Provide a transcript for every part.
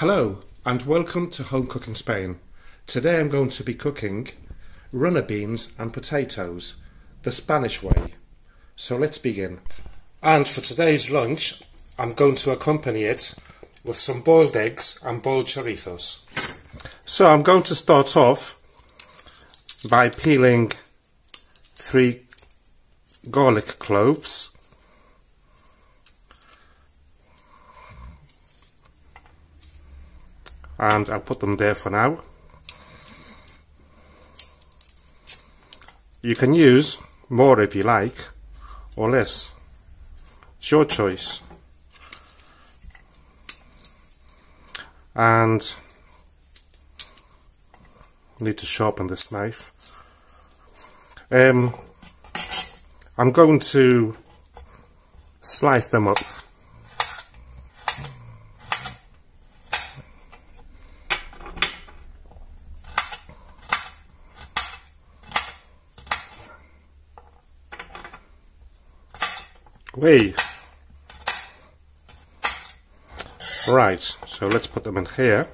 Hello and welcome to Home Cooking Spain. Today I'm going to be cooking runner beans and potatoes, the Spanish way. So let's begin. And for today's lunch I'm going to accompany it with some boiled eggs and boiled chorizos. So I'm going to start off by peeling three garlic cloves and I'll put them there for now. You can use more if you like or less. It's your choice. And need to sharpen this knife. Um, I'm going to slice them up Way. Right, so let's put them in here.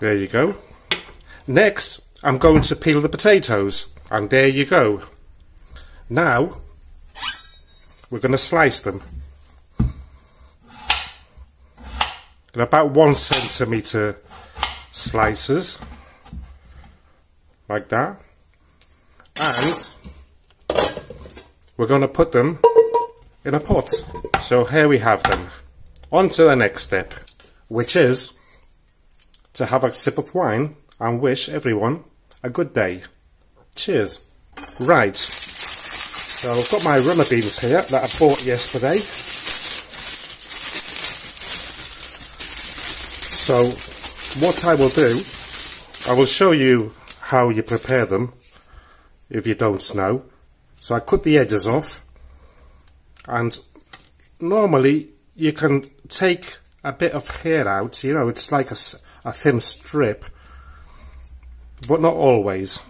There you go. Next, I'm going to peel the potatoes. And there you go. Now, we're going to slice them. In about one centimetre slices like that. And we're going to put them in a pot. So here we have them. On to the next step which is to have a sip of wine and wish everyone a good day. Cheers. Right. So I've got my runner beans here that I bought yesterday. So what I will do I will show you how you prepare them if you don't know. So I cut the edges off and normally you can take a bit of hair out, you know, it's like a, a thin strip, but not always.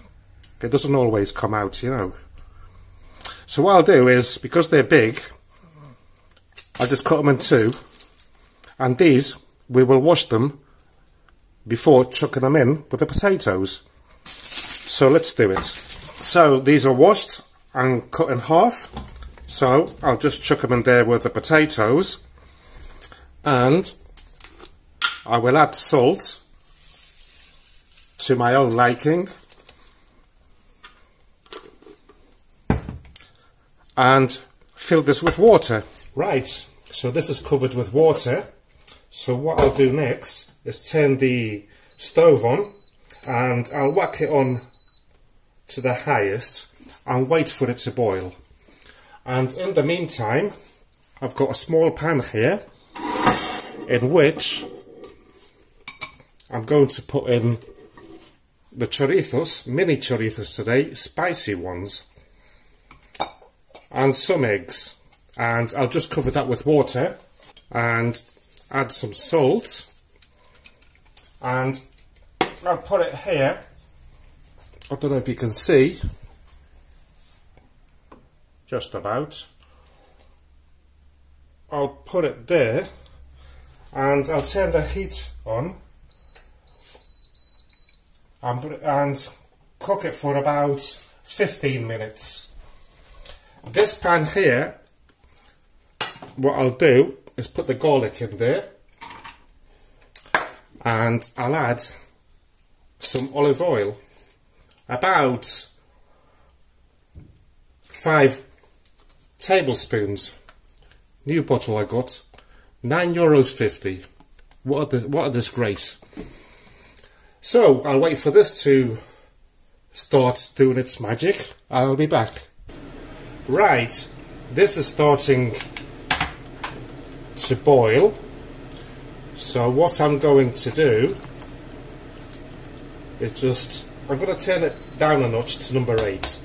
It doesn't always come out, you know. So what I'll do is, because they're big, I'll just cut them in two, and these, we will wash them before chucking them in with the potatoes. So let's do it. So these are washed and cut in half. So I'll just chuck them in there with the potatoes. And I will add salt to my own liking. And fill this with water. Right, so this is covered with water. So what I'll do next is turn the stove on and I'll whack it on to the highest and wait for it to boil. And in the meantime, I've got a small pan here in which I'm going to put in the chorizos, mini chorizos today, spicy ones, and some eggs. And I'll just cover that with water and add some salt and I'll put it here I don't know if you can see, just about. I'll put it there and I'll turn the heat on and, and cook it for about 15 minutes. This pan here, what I'll do is put the garlic in there and I'll add some olive oil about five tablespoons. New bottle I got, nine euros fifty. What a what a disgrace! So I'll wait for this to start doing its magic. I'll be back. Right, this is starting to boil. So what I'm going to do is just I'm going to turn it down a notch to number 8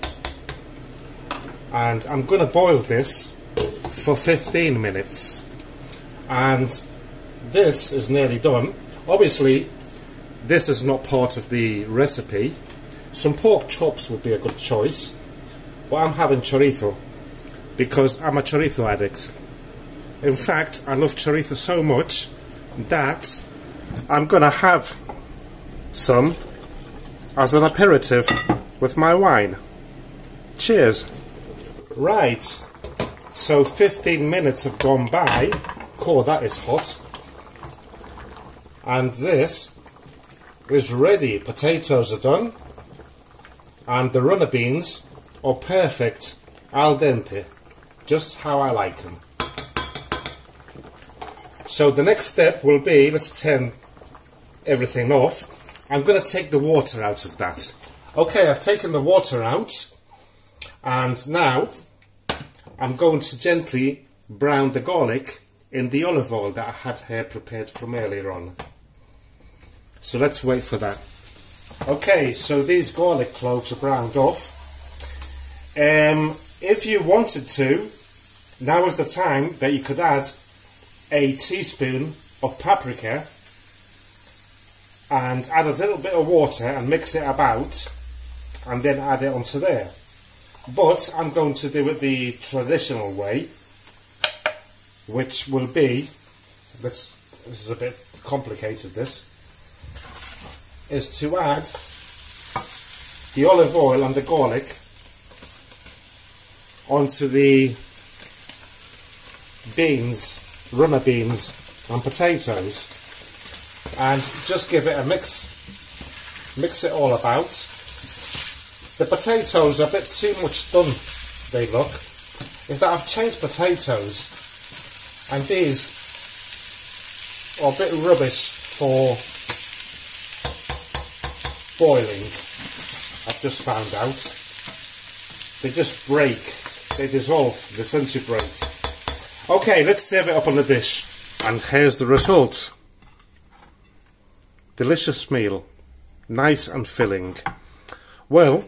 and I'm going to boil this for 15 minutes. And this is nearly done. Obviously this is not part of the recipe. Some pork chops would be a good choice but I'm having chorizo because I'm a chorizo addict. In fact, I love chorizo so much that I'm gonna have some as an aperitif with my wine. Cheers. Right, so 15 minutes have gone by. Cool, that is hot. And this is ready. Potatoes are done. And the runner beans are perfect, al dente, just how I like them. So the next step will be, let's turn everything off. I'm going to take the water out of that. Okay, I've taken the water out. And now I'm going to gently brown the garlic in the olive oil that I had here prepared from earlier on. So let's wait for that. Okay, so these garlic cloves are browned off. Um, if you wanted to, now is the time that you could add a teaspoon of paprika and add a little bit of water and mix it about and then add it onto there. But I'm going to do it the traditional way, which will be, let's, this is a bit complicated this, is to add the olive oil and the garlic onto the beans, runner beans and potatoes and just give it a mix, mix it all about. The potatoes are a bit too much done, they look, is that I've changed potatoes and these are a bit rubbish for boiling, I've just found out. They just break, they dissolve, they disintegrate. Okay, let's serve it up on the dish. And here's the result. Delicious meal. Nice and filling. Well,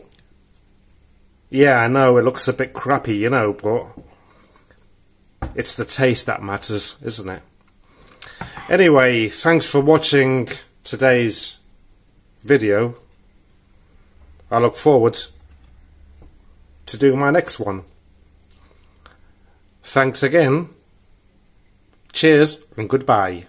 yeah, I know it looks a bit crappy, you know, but it's the taste that matters, isn't it? Anyway, thanks for watching today's video. I look forward to doing my next one. Thanks again. Cheers and goodbye.